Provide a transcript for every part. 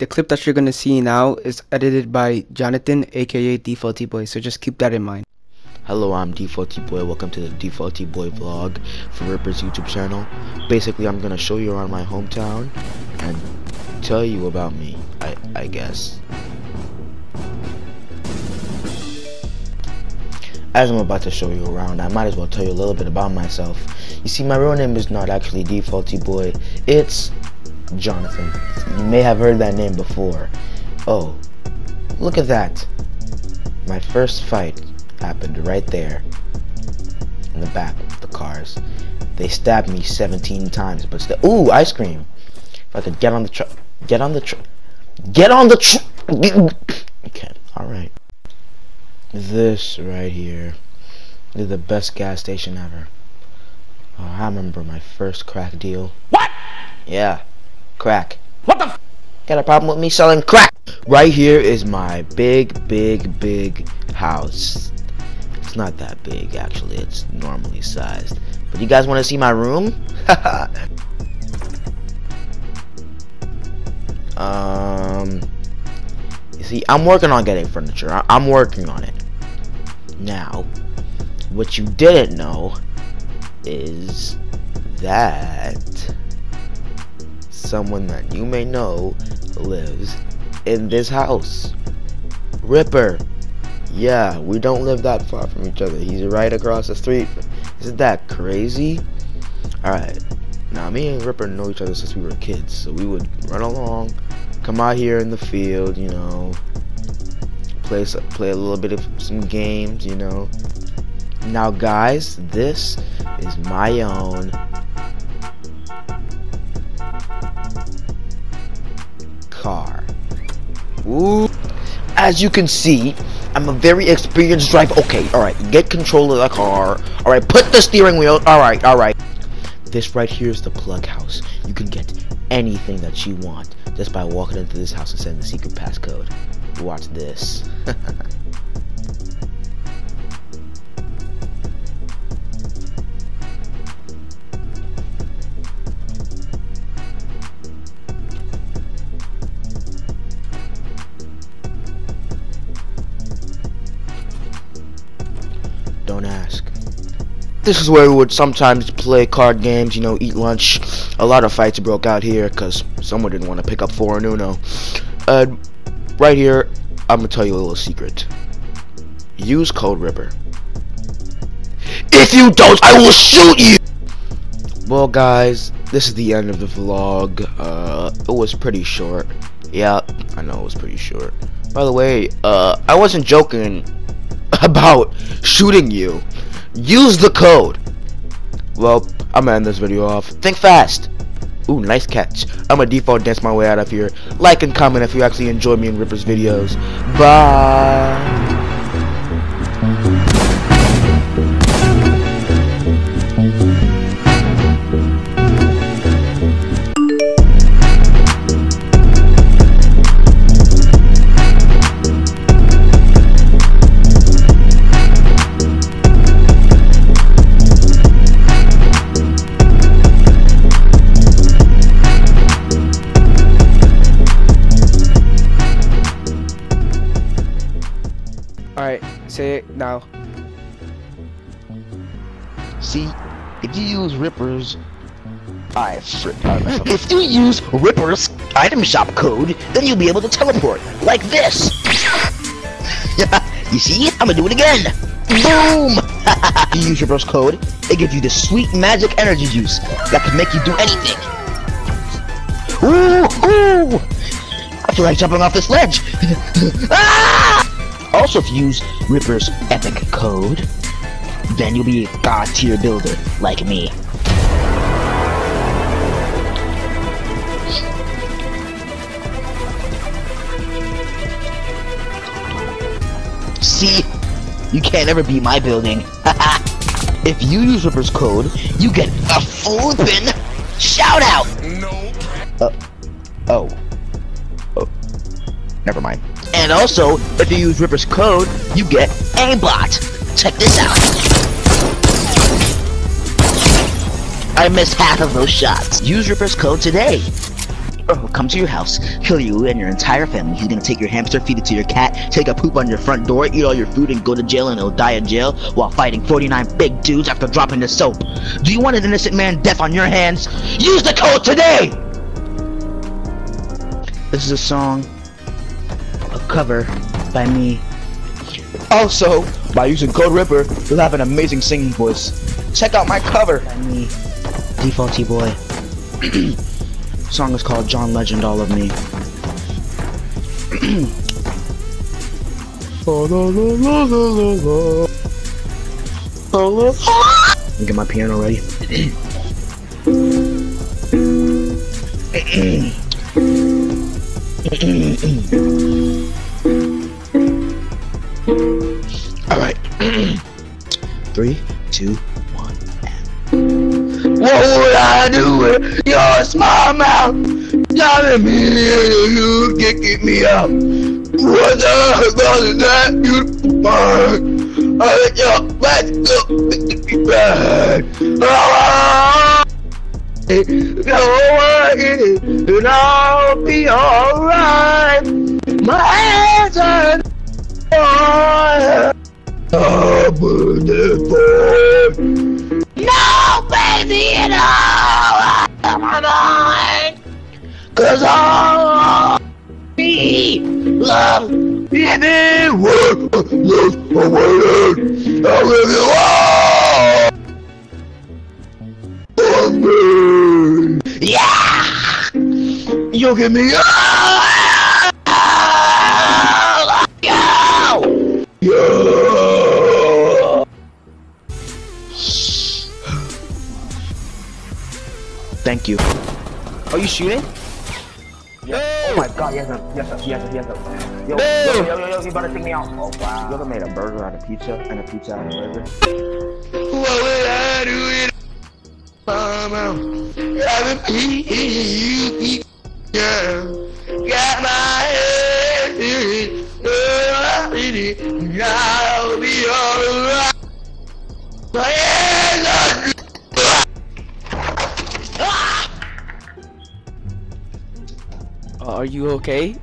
The clip that you're gonna see now is edited by Jonathan, aka Defaulty Boi, so just keep that in mind. Hello, I'm Defaulty Boi. Welcome to the Defaulty Boi vlog for Ripper's YouTube channel. Basically, I'm gonna show you around my hometown and tell you about me. I I guess. As I'm about to show you around, I might as well tell you a little bit about myself. You see, my real name is not actually Defaulty Boi. It's Jonathan. You may have heard that name before. Oh, look at that. My first fight happened right there in the back of the cars. They stabbed me 17 times, but still. Ooh, ice cream. If I could get on the truck. Get on the truck. Get on the truck. Okay, alright. This right here is the best gas station ever. Oh, I remember my first crack deal. What? Yeah, crack. What the? Got a problem with me selling crack? Right here is my big, big, big house. It's not that big, actually. It's normally sized. But you guys want to see my room? um, you see, I'm working on getting furniture. I I'm working on it. Now, what you didn't know is that someone that you may know lives in this house. Ripper. Yeah, we don't live that far from each other. He's right across the street. Isn't that crazy? Alright. Now, me and Ripper know each other since we were kids. So we would run along, come out here in the field, you know, play, play a little bit of some games, you know. Now, guys, this is my own car. Ooh. As you can see, I'm a very experienced driver. Okay, alright, get control of the car. Alright, put the steering wheel. Alright, alright. This right here is the plug house. You can get anything that you want just by walking into this house and sending the secret passcode. Watch this. This is where we would sometimes play card games, you know, eat lunch. A lot of fights broke out here because someone didn't want to pick up four and Uno. Uh, right here, I'm gonna tell you a little secret. Use code Ripper. If you don't, I will shoot you! Well, guys, this is the end of the vlog. Uh, it was pretty short. Yeah, I know it was pretty short. By the way, uh, I wasn't joking about shooting you. Use the code. Well, I'm gonna end this video off. Think fast. Ooh, nice catch. I'm gonna default dance my way out of here. Like and comment if you actually enjoy me and Ripper's videos. Bye. Say it now. See, if you use Ripper's, I frick. If you use Ripper's item shop code, then you'll be able to teleport like this. you see? I'm gonna do it again. Boom! you use Ripper's code, it gives you the sweet magic energy juice that can make you do anything. Ooh, ooh! I feel like jumping off this ledge. ah! Also, if you use Ripper's epic code, then you'll be a god tier builder like me. See? You can't ever beat my building. if you use Ripper's code, you get a flippin' shout out! No. Uh, oh. Oh. Never mind. And also, if you use Ripper's code, you get aimbot. Check this out. I missed half of those shots. Use Ripper's code today. Will come to your house, kill you and your entire family. He's gonna take your hamster, feed it to your cat, take a poop on your front door, eat all your food, and go to jail, and he'll die in jail while fighting 49 big dudes after dropping the soap. Do you want an innocent man death on your hands? Use the code today! This is a song, cover by me. Also, by using Code Ripper, you'll have an amazing singing voice. Check out my cover by me, Defaulty Boi. song is called John Legend All of Me. Get my piano ready. Three, two, one, and. What would I do with your small mouth? Telling me you can't get me up. What the hell is that you find? I let your back up me back. Oh, no worry, and I'll be alright. My hands are Oh, no, baby, you know I'm mine. Cause all me love baby work love away. I'll live you all. Yeah, you give me all. Are you shooting? Oh my god, yes, sir. Yes, sir. Yes, sir. Yes, sir. Yo, No. yo, yo, yo, yo, you better take me out. Oh, wow. You ever made a burger out of pizza and a pizza out of burger? What would I do it? Mama, haven't you yeah. Got my head in it. I'll be alright. Are you okay?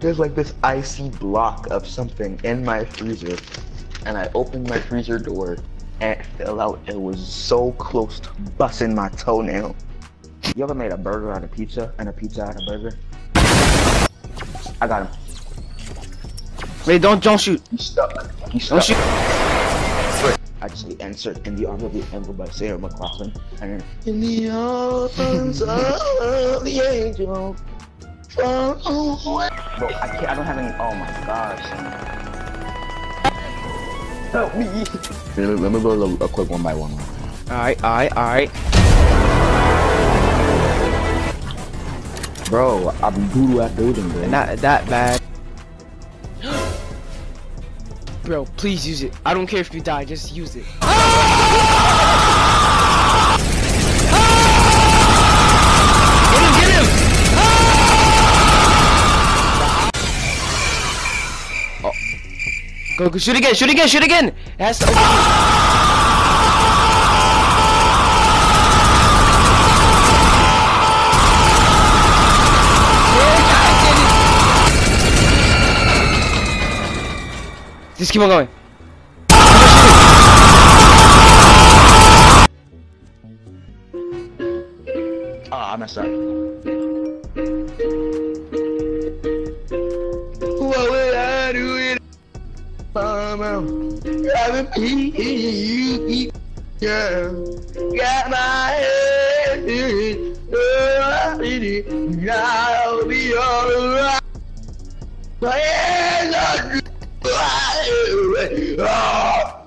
There's like this icy block of something in my freezer, and I opened my freezer door, and it fell out. It was so close to busting my toenail. You ever made a burger out of pizza and a pizza out of burger? I got him. Wait, don't don't shoot. He's stuck. He's Don't stuck. shoot. I answered in the arms of the angel by Sarah McLachlan, and then in the arms of the angel. far away. Bro, I can't. I don't have any. Oh my gosh. Help me. Let me, let me go a, a quick one by one. Alright, alright, alright. Bro, I'm voodoo at building, bro. Not that bad. Bro, please use it. I don't care if you die, just use it. Him! Oh. Go, go, shoot again, shoot again, shoot again! It has to open. Just keep on going. Oh, I messed up. What would I do it? Mama, haven't you? Yeah, got my head in it. I'll be alright. My hands are. Ah!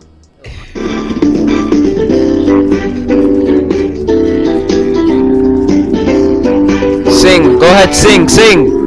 Sing, go ahead, sing, sing.